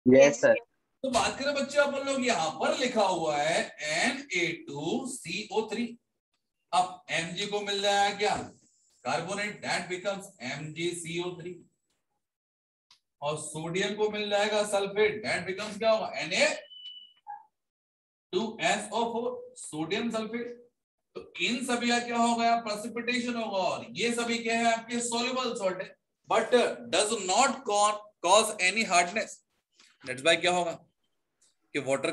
यस सर तो बात करें बच्चे अपन लोग यहाँ पर लिखा हुआ है Na2CO3 अब Mg को मिल जाएगा क्या? कार्बोनेट दैट बिकम्स MgCO3 और सोडियम को मिल जाएगा सल्फेट दैट बिकम्स क्या होगा? Na 2SO4 सोडियम सल्फेट तो इन सभी का क्या हो गया प्रेसिपिटेशन होगा और ये सभी क्या है आपके? सोल्यूबल सॉल्ट है। But does not con cause any hardness that's by क्या होगा? कि वाटर